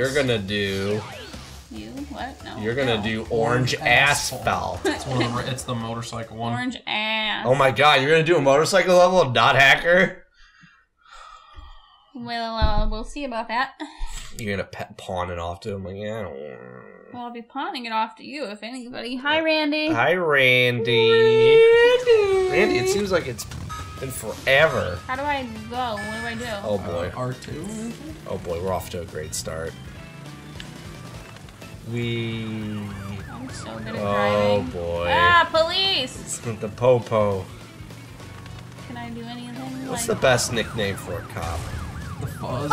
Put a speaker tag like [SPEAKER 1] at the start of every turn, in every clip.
[SPEAKER 1] You're gonna do.
[SPEAKER 2] You what? No.
[SPEAKER 1] You're gonna
[SPEAKER 2] no.
[SPEAKER 1] do orange asphalt.
[SPEAKER 3] It's, one of the, it's the motorcycle one.
[SPEAKER 2] orange ass.
[SPEAKER 1] Oh my god, you're gonna do a motorcycle level of dot hacker?
[SPEAKER 2] Well, uh, we'll see about that.
[SPEAKER 1] You're gonna pe- pawn it off to him? Like, yeah, I don't want.
[SPEAKER 2] Well, I'll be pawning it off to you if anybody. Hi, Randy.
[SPEAKER 1] Hi, Randy. Randy, it seems like it's been forever.
[SPEAKER 2] How do I go? What do I do?
[SPEAKER 1] Oh boy.
[SPEAKER 3] R2.
[SPEAKER 1] Oh boy, we're off to a great start. We.
[SPEAKER 2] I'm so good at
[SPEAKER 1] Oh
[SPEAKER 2] driving.
[SPEAKER 1] boy.
[SPEAKER 2] Ah, police!
[SPEAKER 1] It's with the popo.
[SPEAKER 2] Can I do anything?
[SPEAKER 1] What's
[SPEAKER 2] like...
[SPEAKER 1] the best nickname for a cop?
[SPEAKER 3] The Fuzz.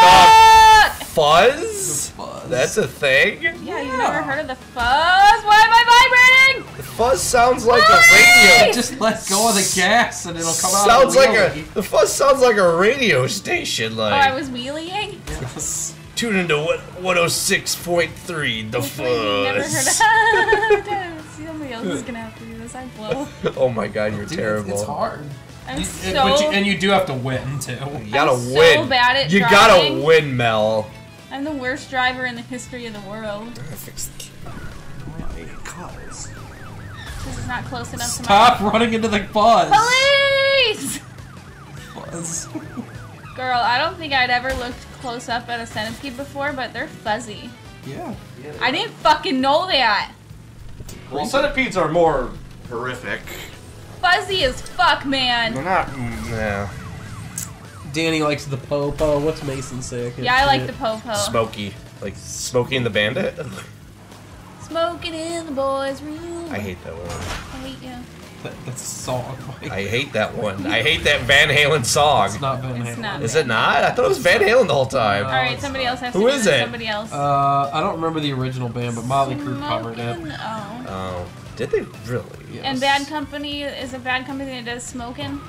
[SPEAKER 2] Fuck!
[SPEAKER 1] Fuzz?
[SPEAKER 3] Fuzz.
[SPEAKER 1] That's a thing?
[SPEAKER 2] Yeah, you've never heard of the fuzz? Why am I vibrating?
[SPEAKER 1] The fuzz sounds like a radio.
[SPEAKER 3] Just let go of the gas and it'll come out.
[SPEAKER 1] Sounds like
[SPEAKER 3] wheelie.
[SPEAKER 1] a. The fuzz sounds like a radio station.
[SPEAKER 2] Oh, I was wheeling?
[SPEAKER 3] Yes.
[SPEAKER 1] Tune into what 106.3 The
[SPEAKER 2] Hopefully you never heard
[SPEAKER 1] Fuzz.
[SPEAKER 2] of Somebody else is gonna have to do this. I blow.
[SPEAKER 1] oh my god, you're
[SPEAKER 3] Dude,
[SPEAKER 1] terrible.
[SPEAKER 3] It's hard.
[SPEAKER 2] I'm
[SPEAKER 3] You-
[SPEAKER 2] so,
[SPEAKER 3] but you, and you do have to win too.
[SPEAKER 1] You gotta
[SPEAKER 2] I'm so
[SPEAKER 1] win.
[SPEAKER 2] bad at
[SPEAKER 1] you
[SPEAKER 2] driving.
[SPEAKER 1] gotta win, Mel.
[SPEAKER 2] I'm the worst driver in the history of the world.
[SPEAKER 1] I fixed the
[SPEAKER 2] This is not close enough
[SPEAKER 3] Stop running into the buzz.
[SPEAKER 2] police.
[SPEAKER 3] Buzz.
[SPEAKER 2] Girl, I don't think I'd ever looked close up at a centipede before, but they're fuzzy.
[SPEAKER 3] Yeah.
[SPEAKER 2] I didn't fucking know that.
[SPEAKER 1] Well, centipedes are more horrific.
[SPEAKER 2] Fuzzy as fuck, man!
[SPEAKER 1] They're
[SPEAKER 2] man.
[SPEAKER 1] not. mm, Yeah.
[SPEAKER 3] Danny likes the popo. What's Mason say? can't
[SPEAKER 2] Yeah, I like
[SPEAKER 3] it.
[SPEAKER 2] the popo.
[SPEAKER 1] Smoky. Like Smoking the Bandit?
[SPEAKER 2] Smoking in the boys' room.
[SPEAKER 1] I hate that one.
[SPEAKER 2] I hate you.
[SPEAKER 3] That, that's a song. Mike.
[SPEAKER 1] I hate that one. I hate that Van Halen song.
[SPEAKER 3] It's not Van
[SPEAKER 2] It's
[SPEAKER 3] Halen.
[SPEAKER 2] not.
[SPEAKER 1] Is it not? I thought it was Van Halen the whole time.
[SPEAKER 3] Uh,
[SPEAKER 2] All right, somebody else has
[SPEAKER 1] Who
[SPEAKER 2] to do
[SPEAKER 1] is it?
[SPEAKER 2] Somebody else.
[SPEAKER 3] Uh, I don't remember the original band, but Motley Crue covered it.
[SPEAKER 2] Oh.
[SPEAKER 1] Oh, did they really?
[SPEAKER 3] Yes.
[SPEAKER 2] And Bad Company is a bad company that does smoking.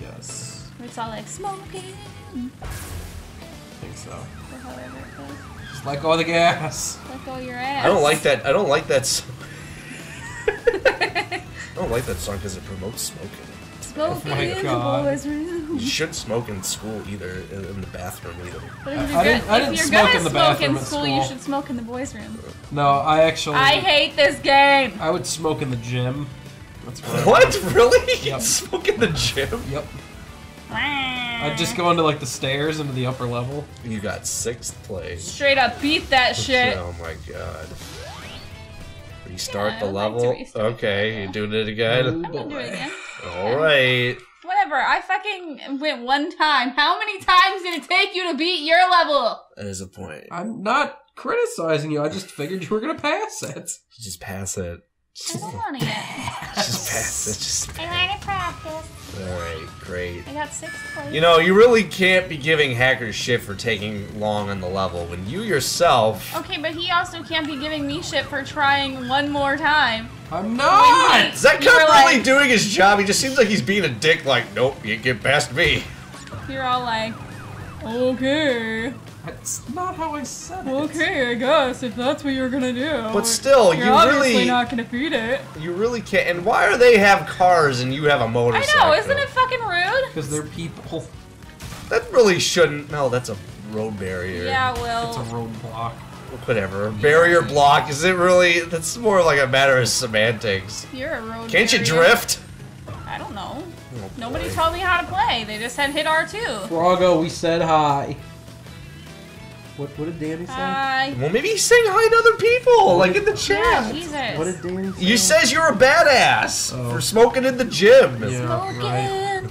[SPEAKER 3] Yes,
[SPEAKER 2] It's all like smoking.
[SPEAKER 3] I think so.
[SPEAKER 2] Or however it goes.
[SPEAKER 3] Just let go of the gas.
[SPEAKER 2] Let go your ass.
[SPEAKER 1] I don't like that. I don't like that. s- I don't like that song because it promotes smoking.
[SPEAKER 2] Smoking
[SPEAKER 3] Oh my
[SPEAKER 2] in
[SPEAKER 3] God.
[SPEAKER 2] the boys' room.
[SPEAKER 1] You shouldn't smoke in school either, in in the bathroom either.
[SPEAKER 2] But if
[SPEAKER 3] I-
[SPEAKER 2] you're,
[SPEAKER 3] I didn't-
[SPEAKER 2] good,
[SPEAKER 3] I
[SPEAKER 2] if
[SPEAKER 3] didn't
[SPEAKER 2] you're
[SPEAKER 3] smoke
[SPEAKER 2] gonna
[SPEAKER 3] in the
[SPEAKER 2] smoke
[SPEAKER 3] bathroom
[SPEAKER 2] in
[SPEAKER 3] at
[SPEAKER 2] school, you
[SPEAKER 3] school.
[SPEAKER 2] should smoke in the boys' room.
[SPEAKER 3] No, I actually.
[SPEAKER 2] I hate this game.
[SPEAKER 3] I would smoke in the gym. That's what. I
[SPEAKER 1] What?
[SPEAKER 3] would.
[SPEAKER 1] Really?
[SPEAKER 3] Yep.
[SPEAKER 1] Smoke in the gym?
[SPEAKER 3] Yep. I'd just go into like the stairs into the upper level.
[SPEAKER 1] You got sixth place.
[SPEAKER 2] straight up beat that shit.
[SPEAKER 1] Oh my god. Restart
[SPEAKER 2] Yeah,
[SPEAKER 1] the
[SPEAKER 2] would like
[SPEAKER 1] level.
[SPEAKER 2] restart
[SPEAKER 1] okay,
[SPEAKER 2] the
[SPEAKER 1] you're doing it again.
[SPEAKER 3] Oh,
[SPEAKER 2] I'm gonna do it again.
[SPEAKER 1] Alright.
[SPEAKER 2] Whatever. I fucking went one time. How many times did it take you to beat your level?
[SPEAKER 1] That is a point.
[SPEAKER 3] I'm not criticizing you. I just figured you were gonna pass it.
[SPEAKER 1] Just pass it.
[SPEAKER 2] I don't want to yet.
[SPEAKER 1] Just pass it. Just
[SPEAKER 2] I want to practice.
[SPEAKER 1] Alright, great.
[SPEAKER 2] I got sixth place.
[SPEAKER 1] You know, you really can't be giving hackers shit for taking long on the level when you yourself.
[SPEAKER 2] Okay, but he also can't be giving me shit for trying one more time.
[SPEAKER 3] I'm not.
[SPEAKER 1] Is that guy really
[SPEAKER 2] like-
[SPEAKER 1] doing his job? He just seems like he's being a dick, like, nope, you get past me.
[SPEAKER 2] You're all like, okay,
[SPEAKER 3] That's not how I said it.
[SPEAKER 2] okay, I guess if that's what you're gonna do.
[SPEAKER 1] But still,
[SPEAKER 2] you're
[SPEAKER 1] you
[SPEAKER 2] obviously
[SPEAKER 1] really,
[SPEAKER 2] not gonna beat it.
[SPEAKER 1] you really can't. And why are they have cars and you have a motorcycle?
[SPEAKER 2] I know, isn't it fucking rude?
[SPEAKER 3] Because they're people.
[SPEAKER 1] That really shouldn't. No, that's a road barrier.
[SPEAKER 2] Yeah, well.
[SPEAKER 3] It's a
[SPEAKER 2] well,
[SPEAKER 3] roadblock.
[SPEAKER 1] Whatever. Barrier block. Is it really? That's more like a matter of semantics.
[SPEAKER 2] you're a road.
[SPEAKER 1] Can't you drift?
[SPEAKER 2] I don't know.
[SPEAKER 1] Oh,
[SPEAKER 2] Nobody told me how to play. They just said hit R2.
[SPEAKER 3] Frogo, we said hi. What, what did Danny say?
[SPEAKER 2] Hi.
[SPEAKER 1] Well, maybe he's saying hi to other people, oh, like in the
[SPEAKER 2] Yeah,
[SPEAKER 1] chat.
[SPEAKER 2] Jesus.
[SPEAKER 3] what did Danny say?
[SPEAKER 1] You says you're a badass
[SPEAKER 3] Oh.
[SPEAKER 1] for smoking in the gym.
[SPEAKER 3] Yeah,
[SPEAKER 2] Smoking.
[SPEAKER 3] right.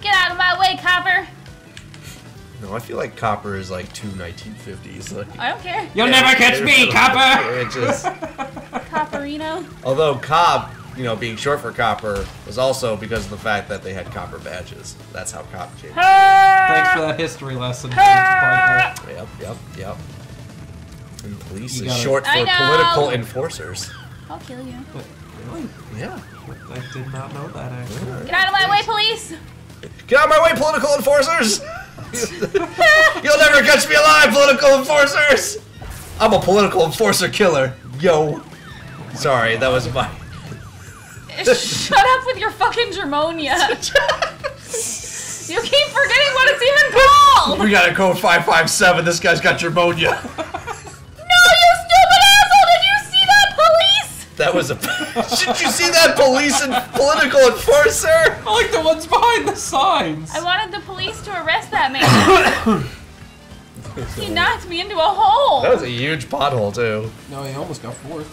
[SPEAKER 2] Get out of my way, copper.
[SPEAKER 1] No, I feel like copper is like two 1950s. Like,
[SPEAKER 2] I don't care.
[SPEAKER 3] You'll never catch me, copper!
[SPEAKER 1] It just,
[SPEAKER 2] Copperino.
[SPEAKER 1] although cop, you know, being short for copper was also because of the fact that they had copper badges. That's how cop came.
[SPEAKER 3] Thanks for that history lesson, Michael.
[SPEAKER 1] Yep, yep, yep. And police is short for political enforcers.
[SPEAKER 2] I'll kill you.
[SPEAKER 3] Really?
[SPEAKER 1] Yeah.
[SPEAKER 3] I did not know that, actually.
[SPEAKER 2] Get out of my way, police.
[SPEAKER 1] Get out of my way, political enforcers! You'll never catch me alive, political enforcers! I'm a political enforcer killer. Yo. Sorry, that was my.
[SPEAKER 2] Shut up with your fucking Germonia. you keep forgetting what it's even called. called?
[SPEAKER 1] We got a code 557. This guy's got germonia.
[SPEAKER 2] No, you stupid asshole! Did you see that police?
[SPEAKER 1] That was a. Should you see that police and political enforcer?
[SPEAKER 3] I like the ones behind the signs.
[SPEAKER 2] I wanted the police to arrest that man. he knocked me into a hole.
[SPEAKER 1] That was a huge pothole too.
[SPEAKER 3] No, he almost got fourth.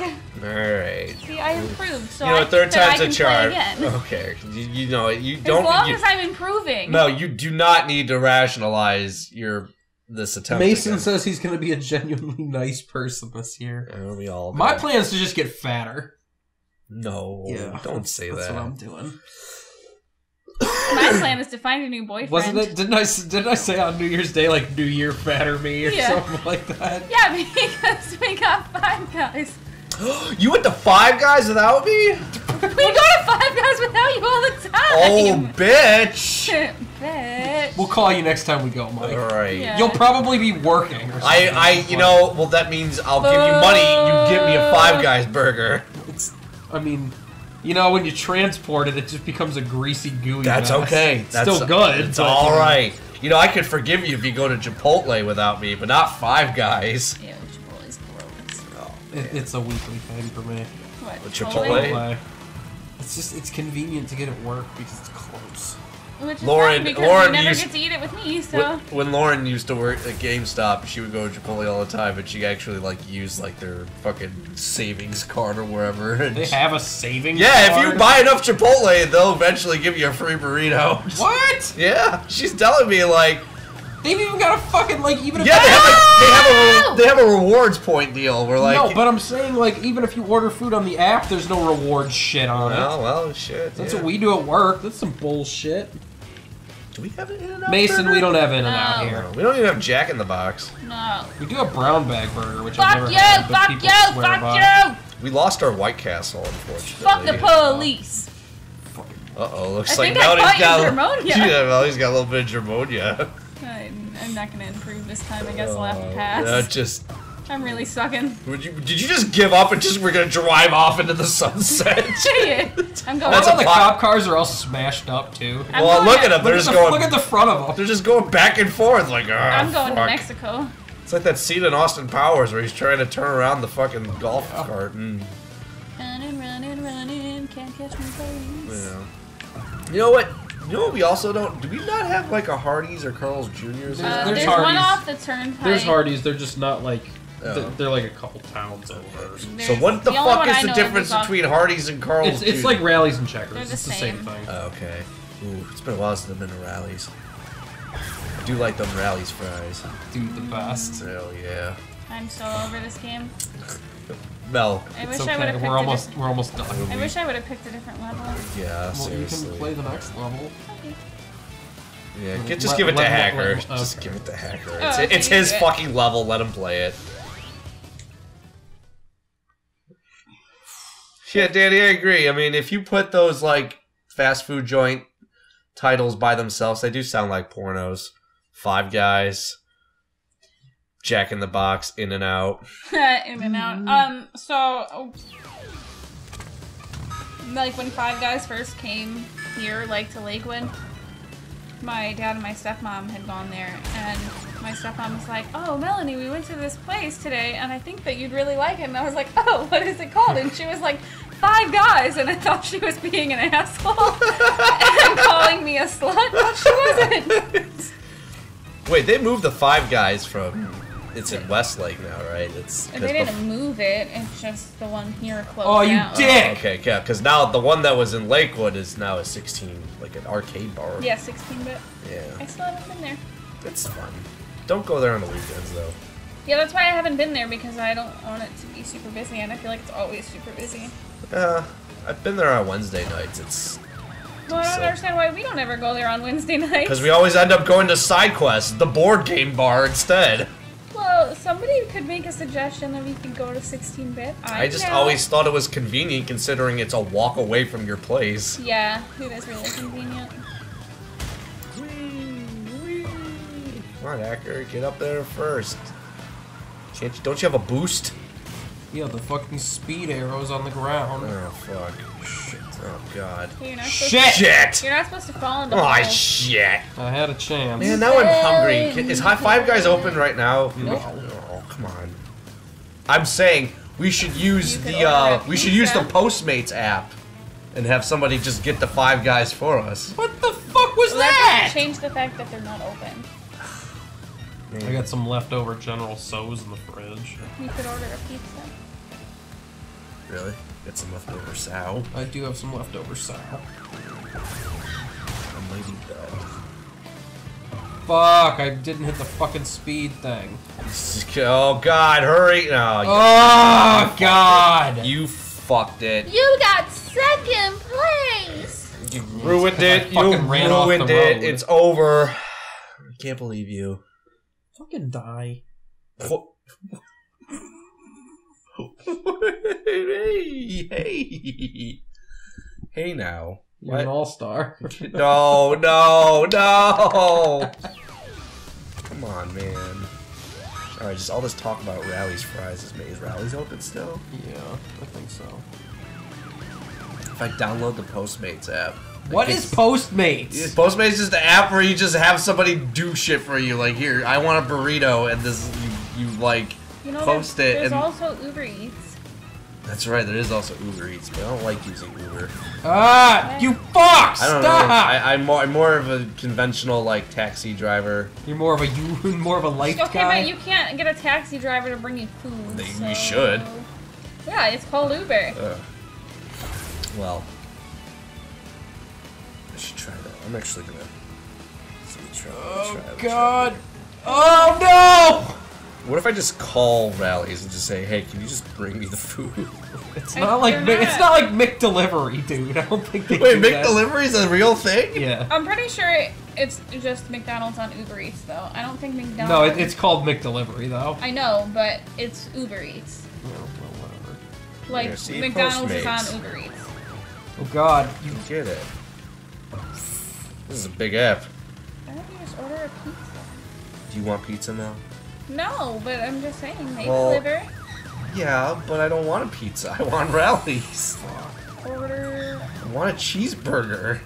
[SPEAKER 2] Fuck!
[SPEAKER 1] All right.
[SPEAKER 2] See, I improved, so
[SPEAKER 1] You know,
[SPEAKER 2] I
[SPEAKER 1] third
[SPEAKER 2] think that I
[SPEAKER 1] time's a
[SPEAKER 2] can play
[SPEAKER 1] charm.
[SPEAKER 2] again.
[SPEAKER 1] Okay, you, you know you don't.
[SPEAKER 2] As long
[SPEAKER 1] you-
[SPEAKER 2] as I'm improving.
[SPEAKER 1] no, you do not need to rationalize your this attempt.
[SPEAKER 3] Mason
[SPEAKER 1] again.
[SPEAKER 3] says he's gonna be a genuinely nice person this year.
[SPEAKER 1] Yeah, we all.
[SPEAKER 3] My plan is to just get fatter.
[SPEAKER 1] No, don't say
[SPEAKER 3] that's
[SPEAKER 1] that.
[SPEAKER 3] what I'm doing.
[SPEAKER 2] My plan is to find a new boyfriend.
[SPEAKER 3] Wasn't it? Didn't I? s- Didn't I say on New Year's Day like New Year fatter me or
[SPEAKER 2] Yeah.
[SPEAKER 3] something like that?
[SPEAKER 2] Yeah, because we got five guys.
[SPEAKER 1] You went to Five Guys without me?
[SPEAKER 2] We go to five guys without you all the time.
[SPEAKER 1] Oh,
[SPEAKER 2] time.
[SPEAKER 1] bitch!
[SPEAKER 2] Bitch.
[SPEAKER 3] We'll call you next time we go, Mike.
[SPEAKER 1] All right.
[SPEAKER 2] Yeah.
[SPEAKER 3] You'll probably be working. Or something.
[SPEAKER 1] I, I, you know, well, that means I'll give you money. You give me a Five Guys burger.
[SPEAKER 3] It's, I mean, you know, when you transport it, it just becomes a greasy, gooey.
[SPEAKER 1] That's
[SPEAKER 3] mess.
[SPEAKER 1] okay.
[SPEAKER 3] It's
[SPEAKER 1] That's
[SPEAKER 3] still good.
[SPEAKER 1] It's
[SPEAKER 3] but,
[SPEAKER 1] all
[SPEAKER 3] you know,
[SPEAKER 1] right. You know, I could forgive you if you go to Chipotle without me, but not Five Guys.
[SPEAKER 2] Ew, Chipotle's gross.
[SPEAKER 1] Oh,
[SPEAKER 3] It, it's a weekly thing for me.
[SPEAKER 2] What?
[SPEAKER 1] The Chipotle?
[SPEAKER 3] Chipotle. It's just it's convenient to get at work because it's close.
[SPEAKER 2] Which is
[SPEAKER 1] Lauren-
[SPEAKER 2] because
[SPEAKER 1] Lauren
[SPEAKER 2] you never
[SPEAKER 1] used-
[SPEAKER 2] get to eat it with me, so.
[SPEAKER 1] When, when Lauren used to work at GameStop, she would go to Chipotle all the time, but she actually like used like their fucking savings card or wherever. And
[SPEAKER 3] They have a savings.
[SPEAKER 1] yeah, if you buy enough Chipotle, they'll eventually give you a free burrito.
[SPEAKER 3] What?
[SPEAKER 1] Yeah, she's telling me like,
[SPEAKER 3] They've even got a fucking like even if
[SPEAKER 1] yeah, they have like they have a they have a rewards point deal where like,
[SPEAKER 3] no, but I'm saying like even if you order food on the app, there's no reward shit on it.
[SPEAKER 1] well, well, shit.
[SPEAKER 3] That's
[SPEAKER 1] yeah.
[SPEAKER 3] what we do at work. That's some bullshit.
[SPEAKER 1] Do we have it in and out?
[SPEAKER 3] Mason,
[SPEAKER 1] burger?
[SPEAKER 3] we don't have in and out
[SPEAKER 2] No.
[SPEAKER 3] here.
[SPEAKER 1] No, we don't even have Jack in the Box.
[SPEAKER 2] No.
[SPEAKER 3] We do have brown bag burger, which I've
[SPEAKER 2] Fuck
[SPEAKER 3] never
[SPEAKER 2] you!
[SPEAKER 3] had, but
[SPEAKER 2] Fuck
[SPEAKER 3] people
[SPEAKER 2] you! Fuck
[SPEAKER 3] by.
[SPEAKER 2] you!
[SPEAKER 1] We lost our White Castle, unfortunately.
[SPEAKER 2] Fuck the police!
[SPEAKER 1] Uh oh, looks
[SPEAKER 2] I
[SPEAKER 1] like
[SPEAKER 2] think I
[SPEAKER 1] Melody's
[SPEAKER 2] caught you
[SPEAKER 1] got
[SPEAKER 2] pneumonia.
[SPEAKER 1] Yeah, Melody's got a little bit of pneumonia.
[SPEAKER 2] I, I'm not gonna improve this time. I guess I'll have to pass.
[SPEAKER 1] Uh, just
[SPEAKER 2] I'm really sucking.
[SPEAKER 1] would you did you just give up and just we're gonna drive off into the sunset?
[SPEAKER 2] Shit. I'm going.
[SPEAKER 1] That's
[SPEAKER 3] That's
[SPEAKER 1] a
[SPEAKER 3] how the cop cars are all smashed up too.
[SPEAKER 2] I'm
[SPEAKER 1] well, look
[SPEAKER 2] to-
[SPEAKER 1] at them. They're
[SPEAKER 3] Look at,
[SPEAKER 1] just
[SPEAKER 3] the,
[SPEAKER 1] going.
[SPEAKER 3] look at the front of them.
[SPEAKER 1] They're just going back and forth like. Oh,
[SPEAKER 2] I'm going to. Mexico.
[SPEAKER 1] It's like that scene in Austin Powers where he's trying to turn around the fucking golf cart and.
[SPEAKER 2] Running, running, running. Can't catch me, please.
[SPEAKER 1] Yeah. You know what? You know what? We also don't. Do we not have like a Hardee's or Carl's Jr.'s? or
[SPEAKER 3] There's-
[SPEAKER 2] Uh, there's
[SPEAKER 3] Hardee's.
[SPEAKER 2] one off the turnpike.
[SPEAKER 3] There's Hardee's. They're just not like.
[SPEAKER 1] Oh.
[SPEAKER 3] They're, they're like a couple towns over.
[SPEAKER 1] So what the,
[SPEAKER 2] the
[SPEAKER 1] fuck is
[SPEAKER 2] I
[SPEAKER 1] the difference
[SPEAKER 2] is
[SPEAKER 1] between Hardee's and Carl's
[SPEAKER 3] It's, it's like Rally's and checkers.
[SPEAKER 2] They're the
[SPEAKER 3] it's the same
[SPEAKER 2] same.
[SPEAKER 3] thing.
[SPEAKER 1] Oh, okay. Ooh, it's been a while since I've been to Rally's. I do like them Rally's fries.
[SPEAKER 3] Dude, the best.
[SPEAKER 1] Hell yeah.
[SPEAKER 2] I'm so over this game.
[SPEAKER 1] Mel.
[SPEAKER 2] I
[SPEAKER 3] It's
[SPEAKER 2] wish I would
[SPEAKER 3] okay.
[SPEAKER 2] have picked
[SPEAKER 3] We're
[SPEAKER 2] a
[SPEAKER 3] almost
[SPEAKER 2] different.
[SPEAKER 3] we're almost done.
[SPEAKER 2] I wish I would have picked a different level.
[SPEAKER 1] Yeah,
[SPEAKER 3] Well, you can play the next level.
[SPEAKER 2] Okay.
[SPEAKER 1] Yeah, get, just
[SPEAKER 3] let-
[SPEAKER 1] give it to
[SPEAKER 3] let- let-
[SPEAKER 1] Hacker.
[SPEAKER 3] let-
[SPEAKER 1] Just give it to Hacker.
[SPEAKER 2] Oh,
[SPEAKER 1] It's,
[SPEAKER 2] okay,
[SPEAKER 1] it's his
[SPEAKER 2] it.
[SPEAKER 1] fucking level. Let him play it. Yeah, Danny, I agree. I mean, if you put those like fast food joint titles by themselves, they do sound like pornos. Five Guys, Jack in the Box, In and Out.
[SPEAKER 2] in and out. Um, so like when Five Guys first came here, like to Lakewood, my dad and my stepmom had gone there, and my stepmom was like, "Oh, Melanie, we went to this place today, and I think that you'd really like it." And I was like, "Oh, what is it called?" And she was like. Five guys, and I thought she was being an asshole and calling me a slut, but she wasn't.
[SPEAKER 1] Wait, they moved the Five Guys from. It's in Westlake now, right? It's 'cause
[SPEAKER 2] They didn't move it; it's just the one here closed
[SPEAKER 3] Oh, you
[SPEAKER 2] down.
[SPEAKER 3] dick!
[SPEAKER 1] Okay, yeah, because now the one that was in Lakewood is now a 16, like an arcade bar.
[SPEAKER 2] Yeah, 16 bit.
[SPEAKER 1] Yeah.
[SPEAKER 2] I still haven't been there.
[SPEAKER 1] it's fun. Don't go there on the weekends though.
[SPEAKER 2] Yeah, that's why I haven't been there because I don't want it to be super busy, and I feel like it's always super busy.
[SPEAKER 1] Uh, I've been there on Wednesday nights. It's
[SPEAKER 2] Well, I don't
[SPEAKER 1] So-
[SPEAKER 2] understand why we don't ever go there on Wednesday nights.
[SPEAKER 1] because we always end up going to side SideQuest, the board game bar instead.
[SPEAKER 2] Somebody could make a suggestion that we could go to 16 bit.
[SPEAKER 1] I just always thought it was convenient considering it's a walk away from your place.
[SPEAKER 2] Yeah, it is really convenient.
[SPEAKER 1] Come on, Hacker, get up there first. Can't you, don't you have a boost?
[SPEAKER 3] Yeah, the fucking speed arrows on the ground.
[SPEAKER 1] Oh fuck! Shit! Oh god.
[SPEAKER 2] Hey, you're not supposed
[SPEAKER 3] Shit!
[SPEAKER 1] Shit!
[SPEAKER 2] To, you're not supposed to fall into
[SPEAKER 1] Oh
[SPEAKER 2] holes.
[SPEAKER 1] shit!
[SPEAKER 3] I had a chance.
[SPEAKER 1] Man, now I'm hungry. Can- Is High Five Guys open right now?
[SPEAKER 2] Nope.
[SPEAKER 1] Oh, come on. I'm saying we should use the uh we should use the. Postmates app and have somebody just get the Five Guys for us.
[SPEAKER 3] What the fuck was
[SPEAKER 2] Well, that
[SPEAKER 3] that?
[SPEAKER 2] change the fact that they're not open.
[SPEAKER 3] I got some leftover General Tso's in the fridge.
[SPEAKER 2] You could order a pizza.
[SPEAKER 1] Really? Got some leftover Tso.
[SPEAKER 3] I do have some leftover Tso.
[SPEAKER 1] I might eat that.
[SPEAKER 3] Fuck, I didn't hit the fucking speed thing.
[SPEAKER 1] Oh god, hurry! No,
[SPEAKER 3] Oh, God!
[SPEAKER 1] you fucked it.
[SPEAKER 2] You got second place.
[SPEAKER 1] You ruined it. You
[SPEAKER 3] fucking ran off
[SPEAKER 1] ruined it.
[SPEAKER 3] road.
[SPEAKER 1] It's over. I can't believe you.
[SPEAKER 3] Fucking die.
[SPEAKER 1] hey, hey, hey! Now,
[SPEAKER 3] You're an all-star.
[SPEAKER 1] No, no, no! Come on, man. All right, just all this talk about Rally's fries is is Rally's open still?
[SPEAKER 3] yeah, I think so.
[SPEAKER 1] If I download the Postmates app.
[SPEAKER 3] What
[SPEAKER 1] like,
[SPEAKER 3] is
[SPEAKER 1] it's-
[SPEAKER 3] Postmates?
[SPEAKER 1] Postmates is the app where you just have somebody do shit for you. Like, here, I want a burrito, and this you, you like
[SPEAKER 2] You know,
[SPEAKER 1] post
[SPEAKER 2] there's,
[SPEAKER 1] it.
[SPEAKER 2] there's
[SPEAKER 1] and
[SPEAKER 2] also Uber Eats.
[SPEAKER 1] that's right. There is also Uber Eats, but I don't like using Uber.
[SPEAKER 3] Ah, you fuck!
[SPEAKER 1] I don't
[SPEAKER 3] Stop!
[SPEAKER 1] know. I, I'm more, I'm more of a conventional like taxi driver.
[SPEAKER 3] You're more of a you, more of a life
[SPEAKER 2] Okay,
[SPEAKER 3] guy.
[SPEAKER 2] but you can't get a taxi driver to bring you food.
[SPEAKER 1] They- you should.
[SPEAKER 2] Yeah, it's called Uber.
[SPEAKER 1] Ugh. Well, I should try that. I'm actually gonna. Let me try, let me
[SPEAKER 3] Oh
[SPEAKER 1] try, let me try.
[SPEAKER 3] God! Oh no!
[SPEAKER 1] What if I just call Rally's and just say, "Hey, can you just bring me the food?"
[SPEAKER 3] no! It's
[SPEAKER 2] I-
[SPEAKER 3] not like
[SPEAKER 2] they're
[SPEAKER 3] it's
[SPEAKER 2] not.
[SPEAKER 3] not like McDelivery, dude. I don't think they
[SPEAKER 1] Wait,
[SPEAKER 3] do
[SPEAKER 1] Mick
[SPEAKER 3] that.
[SPEAKER 1] Delivery's a real thing?
[SPEAKER 3] Yeah.
[SPEAKER 2] I'm pretty sure it's just McDonald's on Uber Eats, though. I don't think McDonald's.
[SPEAKER 3] No, it, it's called McDelivery though.
[SPEAKER 2] I know, but it's Uber Eats.
[SPEAKER 3] Well, well, whatever.
[SPEAKER 2] Like
[SPEAKER 1] Yeah, see,
[SPEAKER 2] McDonald's is on Uber Eats.
[SPEAKER 3] Oh God!
[SPEAKER 1] You get it. This is a big app.
[SPEAKER 2] Why don't you just order a pizza?
[SPEAKER 1] Do you want pizza now?
[SPEAKER 2] No, but I'm just saying they
[SPEAKER 1] Well-
[SPEAKER 2] deliver.
[SPEAKER 1] Yeah, but I don't want a pizza. I want Rally's.
[SPEAKER 2] Order.
[SPEAKER 1] I want a cheeseburger.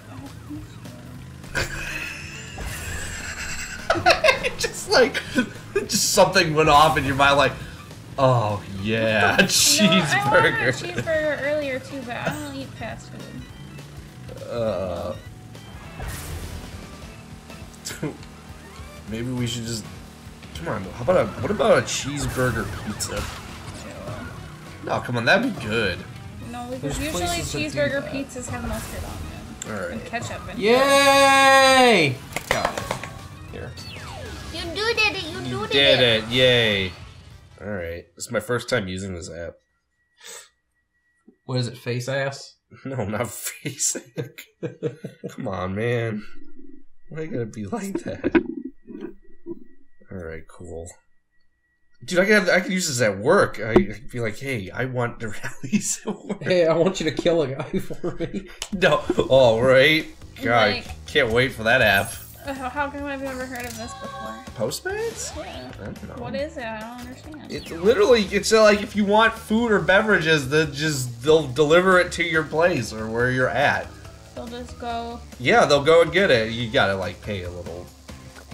[SPEAKER 1] just like, just something went off in your mind, like, oh yeah,
[SPEAKER 2] No, I wanted a
[SPEAKER 1] cheeseburger.
[SPEAKER 2] cheeseburger earlier too, but I don't eat fast food.
[SPEAKER 1] uh, maybe we should just. Come on, how about a what about a cheeseburger pizza? No, come on, that'd be good.
[SPEAKER 2] No, because
[SPEAKER 3] There's
[SPEAKER 2] usually
[SPEAKER 3] places that do
[SPEAKER 2] cheeseburger pizzas have mustard on them
[SPEAKER 1] All
[SPEAKER 2] and ketchup and.
[SPEAKER 3] Yay! Got it. Here.
[SPEAKER 2] You did it! You,
[SPEAKER 1] You did it! Yay! All right, this is my first time using this app.
[SPEAKER 3] What is it? Face ass?
[SPEAKER 1] No, not face. Come on, man. Why you gotta be like that? Alright, cool. Dude, I could, I could use this at work. I could be like, hey, I want the Rally's at work.
[SPEAKER 3] Hey, I want you to kill a guy for me.
[SPEAKER 1] No. All right. God,
[SPEAKER 2] Like-
[SPEAKER 1] can't wait for that app.
[SPEAKER 2] Uh, How come I've never heard of this before?
[SPEAKER 1] Postmates?
[SPEAKER 2] Yeah.
[SPEAKER 1] I don't know.
[SPEAKER 2] What is it? I don't understand.
[SPEAKER 1] It's literally, it's uh, like if you want food or beverages, that just they'll deliver it to your place or where you're at.
[SPEAKER 2] They'll just go.
[SPEAKER 1] Yeah, they'll go and get it. You gotta like pay a little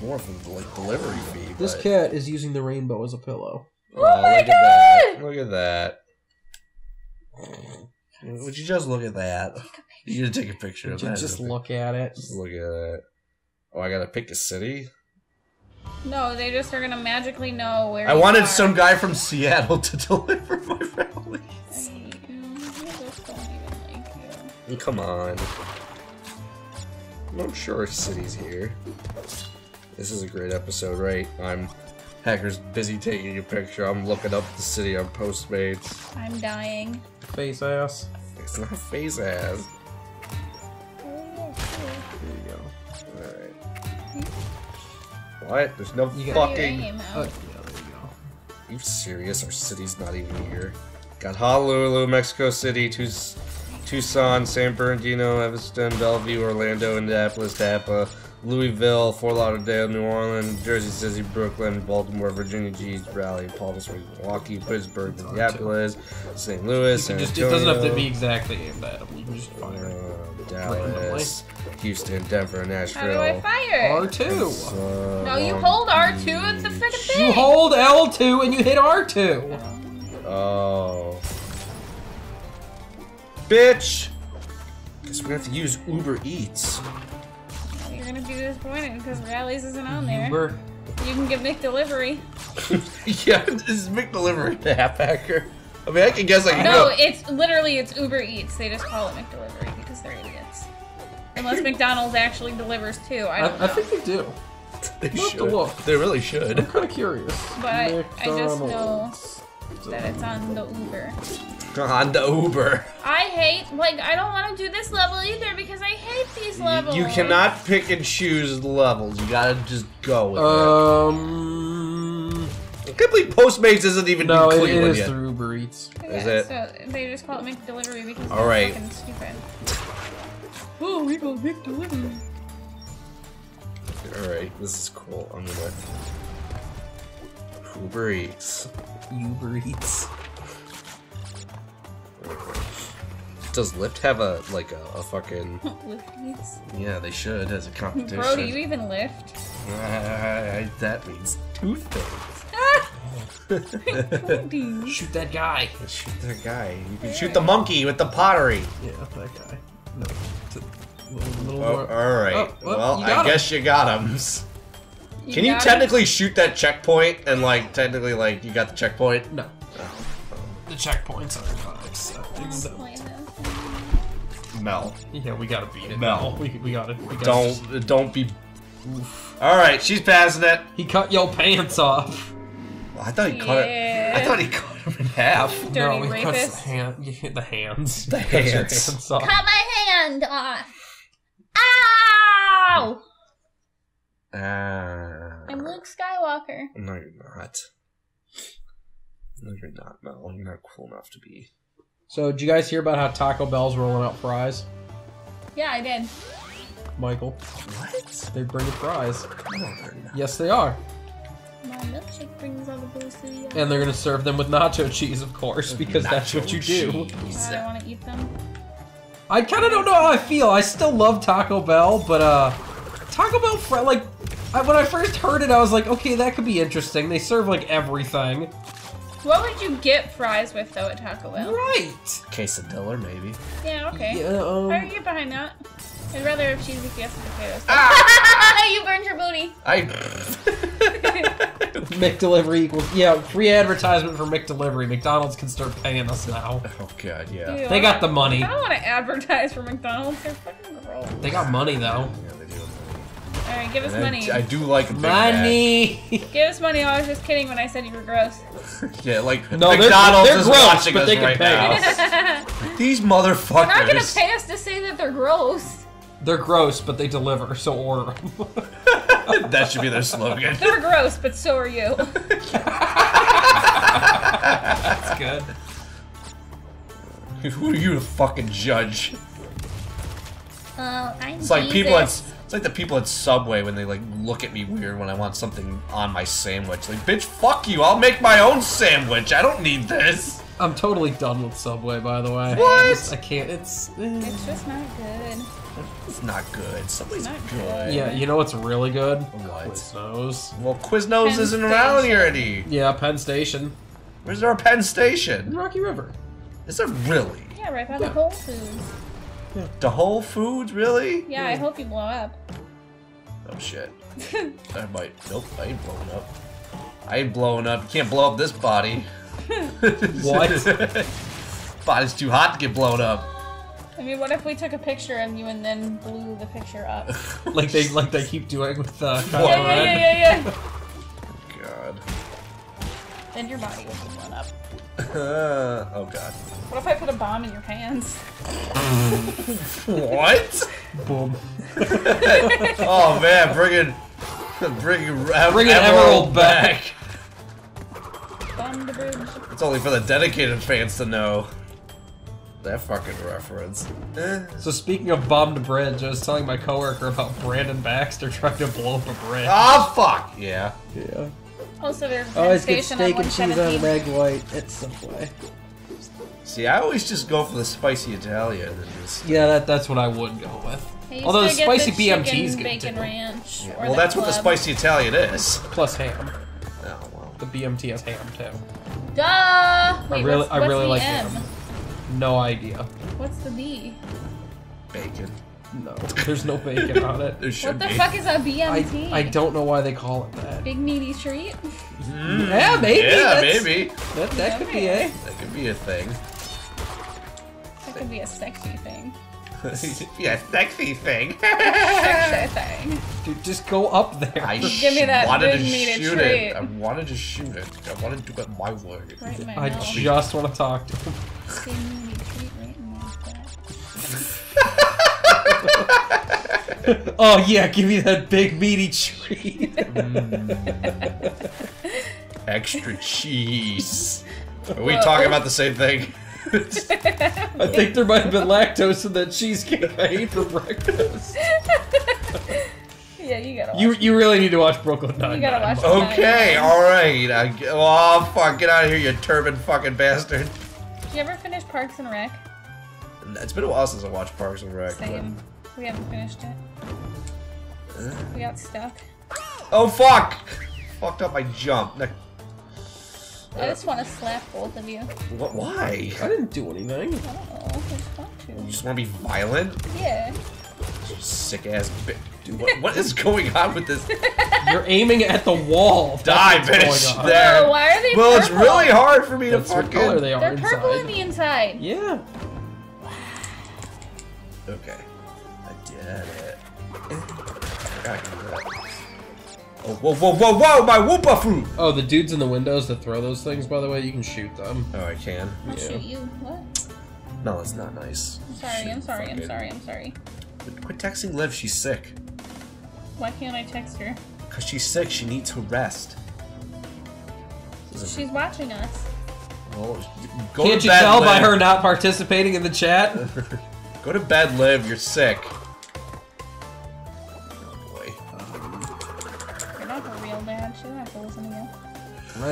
[SPEAKER 1] more for the like delivery fee.
[SPEAKER 3] This
[SPEAKER 1] but-
[SPEAKER 3] cat is using the rainbow as a pillow.
[SPEAKER 1] Oh, look at that! Look at that! Would you just look at that? You gotta take a picture of
[SPEAKER 3] you
[SPEAKER 1] that.
[SPEAKER 3] just look at it?
[SPEAKER 1] Just look at that. Oh, I gotta pick a city.
[SPEAKER 2] No, they just are gonna magically know where.
[SPEAKER 1] I
[SPEAKER 2] you
[SPEAKER 1] wanted
[SPEAKER 2] are.
[SPEAKER 1] some guy from Seattle to deliver my rally.
[SPEAKER 2] I hate you. I just don't even like.
[SPEAKER 1] Come on. I'm not sure if city's here. This is a great episode, right? I'm Hacker's busy taking a picture. I'm looking up the city on Postmates.
[SPEAKER 2] I'm dying.
[SPEAKER 3] Face ass.
[SPEAKER 1] It's not face ass.
[SPEAKER 2] Oh,
[SPEAKER 3] There you go.
[SPEAKER 1] Alright. What? There's no
[SPEAKER 3] You got-
[SPEAKER 2] How do you
[SPEAKER 1] fucking.
[SPEAKER 2] aim
[SPEAKER 3] Oh,
[SPEAKER 2] out?
[SPEAKER 3] yeah, there you go.
[SPEAKER 1] you serious? Our city's not even here. Got Honolulu, Mexico City, Tucson, San Bernardino, Evanston, Bellevue, Orlando, Indianapolis, Tampa, Louisville, Fort Lauderdale, New Orleans, Jersey City, Brooklyn, Baltimore, Virginia Beach, Raleigh, Palm Springs, Milwaukee, Pittsburgh, Minneapolis, St. Louis,
[SPEAKER 3] You
[SPEAKER 1] San
[SPEAKER 3] just, it doesn't have to be exactly aimed at him. You can just fire.
[SPEAKER 1] Uh, Dallas, Houston, Denver, Nashville.
[SPEAKER 2] How do I fire?
[SPEAKER 3] R2.
[SPEAKER 1] Uh,
[SPEAKER 2] No, you hold R2, it's the freaking thing.
[SPEAKER 3] You hold L2 and you hit R2.
[SPEAKER 1] Oh. Bitch! Guess we're gonna have to use Uber Eats.
[SPEAKER 2] You're gonna be disappointed because Rally's isn't on there.
[SPEAKER 3] Uber.
[SPEAKER 2] You can get McDelivery.
[SPEAKER 1] yeah, is McDelivery the half hacker? I mean, I can guess I can
[SPEAKER 2] No,
[SPEAKER 1] go.
[SPEAKER 2] it's literally it's Uber Eats. They just call it McDelivery because they're idiots. Unless McDonald's actually delivers too. I don't
[SPEAKER 3] I, I think they do.
[SPEAKER 1] They
[SPEAKER 3] We'll have to
[SPEAKER 1] should.
[SPEAKER 3] look.
[SPEAKER 1] They really should.
[SPEAKER 3] I'm kind of curious.
[SPEAKER 2] But I, I just know
[SPEAKER 3] McDonald's.
[SPEAKER 2] That it's on the Uber.
[SPEAKER 1] On the Uber.
[SPEAKER 2] I hate like I don't want to do this level either because I hate these levels.
[SPEAKER 1] You cannot pick and choose levels. You gotta just go with
[SPEAKER 3] Um.
[SPEAKER 1] it. I can't believe Postmates isn't even
[SPEAKER 3] No,
[SPEAKER 1] in
[SPEAKER 3] it, it
[SPEAKER 1] Cleveland
[SPEAKER 3] is
[SPEAKER 1] yet.
[SPEAKER 3] through Uber Eats.
[SPEAKER 2] Yeah,
[SPEAKER 1] Is it?
[SPEAKER 2] So they just call it McDelivery because
[SPEAKER 1] All
[SPEAKER 2] they're fucking stupid. Oh, we go McDelivery.
[SPEAKER 1] Alright, this is cool. I'm gonna. Uber Eats.
[SPEAKER 3] Uber Eats.
[SPEAKER 1] Does Lyft have a like a, a fucking
[SPEAKER 2] Lifties.
[SPEAKER 1] yeah? They should as a competition.
[SPEAKER 2] Bro, do you even lift?
[SPEAKER 1] Uh, that means two things.
[SPEAKER 3] Shoot that guy.
[SPEAKER 1] Shoot that guy. You can shoot the monkey with the pottery.
[SPEAKER 3] Yeah, that guy. No. A little, little
[SPEAKER 1] Oh,
[SPEAKER 3] more-
[SPEAKER 1] all right.
[SPEAKER 3] Oh, well,
[SPEAKER 1] well, I
[SPEAKER 3] got 'em.
[SPEAKER 1] guess you got him. Can you
[SPEAKER 2] got it?
[SPEAKER 1] technically shoot that checkpoint and like technically like you got the checkpoint?
[SPEAKER 3] No. The checkpoints are not accepting. So.
[SPEAKER 2] Play this.
[SPEAKER 1] Mel.
[SPEAKER 3] Yeah, we gotta beat it.
[SPEAKER 1] No.
[SPEAKER 3] We, we got it. We gotta
[SPEAKER 1] Don't don't be. All right, she's passing it.
[SPEAKER 3] He cut your pants off.
[SPEAKER 1] Well, I thought he cut it. I
[SPEAKER 2] Yeah.
[SPEAKER 1] thought he cut him in half.
[SPEAKER 2] Dirty
[SPEAKER 3] no, he cuts
[SPEAKER 2] rapist.
[SPEAKER 3] the hand. You hit the hands.
[SPEAKER 1] The
[SPEAKER 3] He your
[SPEAKER 1] hands.
[SPEAKER 3] hands off.
[SPEAKER 2] Cut my hand off. Ow!
[SPEAKER 1] Ah.
[SPEAKER 2] I'm Luke Skywalker.
[SPEAKER 1] No, you're not. No, you're not. Mel. You're not cool enough to be.
[SPEAKER 3] So, did you guys hear about how Taco Bell's rolling out fries?
[SPEAKER 2] Yeah, I did.
[SPEAKER 3] Michael,
[SPEAKER 1] What?
[SPEAKER 3] They bring the fries.
[SPEAKER 1] No, they're not.
[SPEAKER 3] Yes, they are.
[SPEAKER 2] My milkshake brings all the booze to the
[SPEAKER 3] And they're gonna serve them with nacho cheese, of course, because that's what you do.
[SPEAKER 1] Cheese.
[SPEAKER 2] I don't want to eat them.
[SPEAKER 3] I kind of don't know how I feel. I still love Taco Bell, but uh, Taco Bell fr- like I, when I first heard it, I was like, okay, that could be interesting. They serve like everything.
[SPEAKER 2] What would you get fries with though at Taco Bell?
[SPEAKER 3] Right.
[SPEAKER 1] Quesadilla, maybe.
[SPEAKER 2] Yeah, okay.
[SPEAKER 3] Yeah. Um,
[SPEAKER 2] I can get behind that. I'd rather have cheesy fiesta potatoes.
[SPEAKER 1] Ah!
[SPEAKER 2] you burned your booty.
[SPEAKER 1] I.
[SPEAKER 3] McDelivery equals yeah. Free advertisement for McDelivery. McDonald's can start paying us now.
[SPEAKER 1] oh god, yeah.
[SPEAKER 2] Ew,
[SPEAKER 3] They got the money.
[SPEAKER 2] I don't want to advertise for McDonald's. They're fucking gross.
[SPEAKER 3] They got money though.
[SPEAKER 1] Yeah, they do.
[SPEAKER 2] All right, give us
[SPEAKER 1] And
[SPEAKER 2] money.
[SPEAKER 1] I, I do like a Big Mac.
[SPEAKER 3] Money.
[SPEAKER 2] Give us money. I was just kidding when I said you were gross.
[SPEAKER 1] Yeah, like
[SPEAKER 3] No, they're-
[SPEAKER 1] McDonald's
[SPEAKER 3] they're
[SPEAKER 1] is
[SPEAKER 3] gross,
[SPEAKER 1] watching
[SPEAKER 3] but
[SPEAKER 1] us
[SPEAKER 3] they can
[SPEAKER 1] right
[SPEAKER 3] pay
[SPEAKER 1] now.
[SPEAKER 3] us.
[SPEAKER 1] These motherfuckers.
[SPEAKER 2] They're not gonna pay us to say that they're gross.
[SPEAKER 3] They're gross, but they deliver. So order them.
[SPEAKER 1] that should be their slogan.
[SPEAKER 2] They're gross, but so are you.
[SPEAKER 3] That's good.
[SPEAKER 1] Who are you to fucking judge?
[SPEAKER 2] Uh, I'm
[SPEAKER 1] It's like people at it's like the people at Subway when they like look at me weird when I want something on my sandwich. Like, bitch, fuck you. I'll make my own sandwich. I don't need this.
[SPEAKER 3] I'm totally done with Subway, by the way.
[SPEAKER 1] What?
[SPEAKER 3] I, just- I can't. It's. eh.
[SPEAKER 2] It's just not good.
[SPEAKER 1] It's not good. Subway's
[SPEAKER 2] Not
[SPEAKER 1] good.
[SPEAKER 3] Yeah, you know what's really good?
[SPEAKER 1] What?
[SPEAKER 3] Quiznos.
[SPEAKER 1] Well, Quiznos
[SPEAKER 2] Penn
[SPEAKER 1] isn't around
[SPEAKER 2] here
[SPEAKER 1] already.
[SPEAKER 3] Yeah, Penn Station.
[SPEAKER 1] Where's our Penn Station?
[SPEAKER 3] Rocky River.
[SPEAKER 1] Is there really?
[SPEAKER 2] Yeah, right by the
[SPEAKER 3] Yeah.
[SPEAKER 2] Whole Foods.
[SPEAKER 1] The Whole Foods, really?
[SPEAKER 2] Yeah, I hope you blow up.
[SPEAKER 1] Oh shit. I might. Nope, I ain't blowing up. I ain't blowing up. You can't blow up this body.
[SPEAKER 3] What?
[SPEAKER 1] Body's too hot to get blown up.
[SPEAKER 2] I mean, what if we took a picture of you and then blew the picture up?
[SPEAKER 3] like they like they keep doing with uh, Kylo
[SPEAKER 2] yeah, yeah, yeah, yeah, yeah.
[SPEAKER 1] God.
[SPEAKER 2] Then your body would be blown up.
[SPEAKER 1] Oh god.
[SPEAKER 2] What if I put a bomb in your pants?
[SPEAKER 1] What?
[SPEAKER 3] Boom.
[SPEAKER 1] oh man, bringing, bringing,
[SPEAKER 3] Bringing Emerald back.
[SPEAKER 2] Bomb the bridge.
[SPEAKER 1] It's only for the dedicated fans to know. That fucking reference. Eh.
[SPEAKER 3] So speaking of bombed bridge, I was telling my coworker about Brandon Baxter trying to blow up a bridge.
[SPEAKER 1] Oh fuck! Yeah.
[SPEAKER 3] Yeah.
[SPEAKER 2] Also, there's a
[SPEAKER 3] Always
[SPEAKER 2] Penn
[SPEAKER 3] get steak
[SPEAKER 2] on
[SPEAKER 3] and cheese on an egg white at Subway.
[SPEAKER 1] See, I always just go for the spicy Italian and just.
[SPEAKER 3] Yeah, that, that's what I would go with.
[SPEAKER 2] I
[SPEAKER 3] Although the spicy
[SPEAKER 2] the
[SPEAKER 3] BMT is good
[SPEAKER 2] bacon
[SPEAKER 3] too.
[SPEAKER 2] ranch. or
[SPEAKER 1] Well, that's what the spicy Italian is.
[SPEAKER 3] Plus ham.
[SPEAKER 1] Oh well.
[SPEAKER 3] The BMT has ham too.
[SPEAKER 2] Duh. Wait,
[SPEAKER 3] really-
[SPEAKER 2] what's,
[SPEAKER 3] I
[SPEAKER 2] what's
[SPEAKER 3] really
[SPEAKER 2] the
[SPEAKER 3] like
[SPEAKER 2] M?
[SPEAKER 3] ham. No idea.
[SPEAKER 2] What's the B?
[SPEAKER 1] Bacon.
[SPEAKER 3] No, there's no bacon on it.
[SPEAKER 1] There should
[SPEAKER 2] What the
[SPEAKER 1] be.
[SPEAKER 2] fuck is a BMT?
[SPEAKER 3] I don't know why they call it that.
[SPEAKER 2] Big meaty treat. Mm.
[SPEAKER 3] Yeah, maybe.
[SPEAKER 1] Yeah,
[SPEAKER 3] that's-
[SPEAKER 1] maybe.
[SPEAKER 3] That, that could be a.
[SPEAKER 1] That could be a thing.
[SPEAKER 2] That could be a sexy thing.
[SPEAKER 1] yeah, sexy thing.
[SPEAKER 2] Sexy thing.
[SPEAKER 3] Dude, just go up there.
[SPEAKER 1] I
[SPEAKER 2] Give me that
[SPEAKER 1] wanted
[SPEAKER 2] big
[SPEAKER 1] to
[SPEAKER 2] meaty
[SPEAKER 1] shoot
[SPEAKER 2] treat.
[SPEAKER 1] it. I wanted to shoot it. I wanted to do it my way.
[SPEAKER 2] Right in my
[SPEAKER 3] I
[SPEAKER 2] mouth.
[SPEAKER 3] just want to talk to him. Oh yeah, give me that big meaty treat. Mm.
[SPEAKER 1] Extra cheese. Are we talking about the same thing?
[SPEAKER 3] I think there might have been lactose in that cheesecake I ate for breakfast.
[SPEAKER 2] Yeah, you gotta.
[SPEAKER 3] You you really need to watch Brooklyn Nine.
[SPEAKER 2] You gotta watch it.
[SPEAKER 1] okay, alright. I, oh, fuck. Get out of here, you turban fucking bastard.
[SPEAKER 2] Did you ever finish Parks and Rec?
[SPEAKER 1] It's been a while since I watched Parks and Rec. but-
[SPEAKER 2] Same. We haven't finished it. We got stuck.
[SPEAKER 1] Oh, fuck! Fucked up my jump. Ne-
[SPEAKER 2] I just want to slap both of you.
[SPEAKER 1] What? Why?
[SPEAKER 3] I didn't do anything.
[SPEAKER 2] I. I just want
[SPEAKER 1] You
[SPEAKER 2] to.
[SPEAKER 1] just want to be violent?
[SPEAKER 2] Yeah.
[SPEAKER 1] Sick ass bitch. Dude, what, what is going on with this?
[SPEAKER 3] You're aiming at the wall.
[SPEAKER 1] Die,
[SPEAKER 3] That's
[SPEAKER 1] bitch! There.
[SPEAKER 2] Whoa, why are they
[SPEAKER 1] well, it's really hard for me
[SPEAKER 3] That's
[SPEAKER 1] to
[SPEAKER 3] what
[SPEAKER 1] fucking.
[SPEAKER 3] color they are
[SPEAKER 2] They're
[SPEAKER 3] inside.
[SPEAKER 2] purple on the inside.
[SPEAKER 3] Yeah.
[SPEAKER 1] Okay. Whoa, whoa, whoa, whoa! My Wumpa fruit!
[SPEAKER 3] Oh, the dudes in the windows that throw those things, by the way, you can shoot them.
[SPEAKER 1] Oh, I can.
[SPEAKER 2] I'll
[SPEAKER 3] Yeah.
[SPEAKER 2] shoot you. What?
[SPEAKER 1] No, it's not nice.
[SPEAKER 2] I'm sorry. I'm sorry. I'm
[SPEAKER 1] Fucking-
[SPEAKER 2] sorry. I'm sorry.
[SPEAKER 1] Quit, quit texting Liv. She's sick.
[SPEAKER 2] Why can't I text her?
[SPEAKER 1] Cause she's sick. She needs to rest. This is a-
[SPEAKER 2] She's watching us.
[SPEAKER 1] well, go
[SPEAKER 3] Can't
[SPEAKER 1] to
[SPEAKER 3] you
[SPEAKER 1] bed,
[SPEAKER 3] tell by her not participating in the chat?
[SPEAKER 1] Go to bed, Liv. You're sick.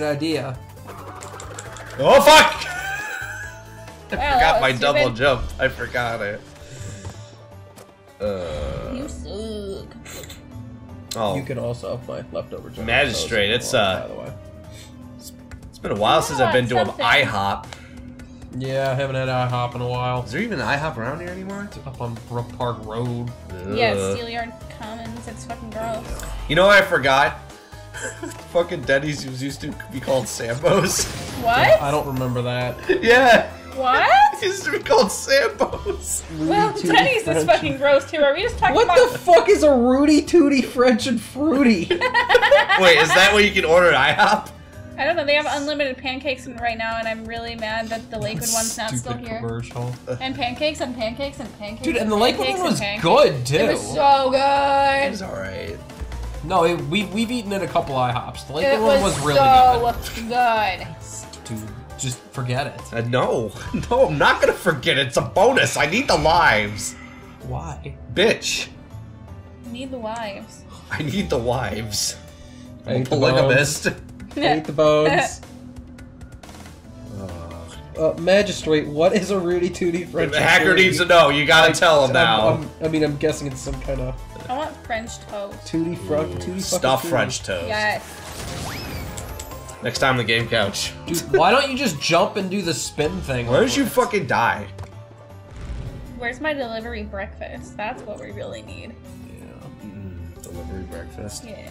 [SPEAKER 3] Idea.
[SPEAKER 1] Oh fuck! I
[SPEAKER 2] Wow,
[SPEAKER 1] forgot my
[SPEAKER 2] was
[SPEAKER 1] double jump. I forgot it. Uh.
[SPEAKER 2] You suck.
[SPEAKER 1] Oh.
[SPEAKER 3] You can also have my leftover jump.
[SPEAKER 1] Magistrate, it's,
[SPEAKER 3] are
[SPEAKER 1] uh,
[SPEAKER 3] By the way.
[SPEAKER 1] It's been a while since I've been to an. IHOP.
[SPEAKER 3] Yeah, I haven't had IHOP in a while.
[SPEAKER 1] Is there even an IHOP around here anymore?
[SPEAKER 3] It's Up on Brook Park Road.
[SPEAKER 2] Yeah,
[SPEAKER 1] Ugh.
[SPEAKER 2] Steelyard Commons. It's fucking gross.
[SPEAKER 1] You know what I forgot? Fucking Denny's was used to be called Sambo's.
[SPEAKER 2] What?
[SPEAKER 3] I don't remember that.
[SPEAKER 1] yeah.
[SPEAKER 2] What?
[SPEAKER 1] It used to be called Sambo's.
[SPEAKER 2] Well,
[SPEAKER 3] Rudy
[SPEAKER 2] Denny's is
[SPEAKER 3] French.
[SPEAKER 2] fucking gross too. Are we just talking
[SPEAKER 3] What
[SPEAKER 2] about?
[SPEAKER 3] the fuck is a Rooty Tooty French and Fruity?
[SPEAKER 1] Wait, is that what you can order at IHOP?
[SPEAKER 2] I don't know. They have unlimited pancakes right now, and I'm really mad that the Lakewood one's not still
[SPEAKER 3] Stupid
[SPEAKER 2] here.
[SPEAKER 3] commercial.
[SPEAKER 2] And pancakes and pancakes and pancakes.
[SPEAKER 3] Dude, and the Lakewood
[SPEAKER 2] pancakes
[SPEAKER 3] one was
[SPEAKER 2] and pancakes.
[SPEAKER 3] good too.
[SPEAKER 2] It was so
[SPEAKER 1] It
[SPEAKER 2] good.
[SPEAKER 1] was alright.
[SPEAKER 3] No, it, we we've eaten at a couple IHOPs. The Lakewood
[SPEAKER 2] It
[SPEAKER 3] one
[SPEAKER 2] was
[SPEAKER 3] was really
[SPEAKER 2] so good.
[SPEAKER 3] good. Dude, just forget it.
[SPEAKER 1] Uh, no. No, I'm not gonna forget it. It's a bonus. I need the lives.
[SPEAKER 3] Why?
[SPEAKER 1] Bitch.
[SPEAKER 2] You need the wives.
[SPEAKER 1] I need the wives.
[SPEAKER 3] I
[SPEAKER 1] I'm a
[SPEAKER 3] hate the
[SPEAKER 1] polygamist.
[SPEAKER 3] I hate the bones. Uh, magistrate, what is a Rooty Tooty French?
[SPEAKER 1] the hacker
[SPEAKER 3] Fruity?
[SPEAKER 1] needs to know. You gotta tell him
[SPEAKER 3] I'm-
[SPEAKER 1] now.
[SPEAKER 3] I'm- i mean, I'm guessing it's some kind of
[SPEAKER 2] I want French toast.
[SPEAKER 3] Tooty Front, Tooty fucking
[SPEAKER 1] Stuffed French toast.
[SPEAKER 2] Yes.
[SPEAKER 1] Next time the game couch.
[SPEAKER 3] Dude, why don't you just jump and do the spin thing?
[SPEAKER 1] Why don't you fucking die?
[SPEAKER 2] Where's my delivery breakfast? That's what we really need. Yeah.
[SPEAKER 1] Delivery breakfast.
[SPEAKER 2] Yeah.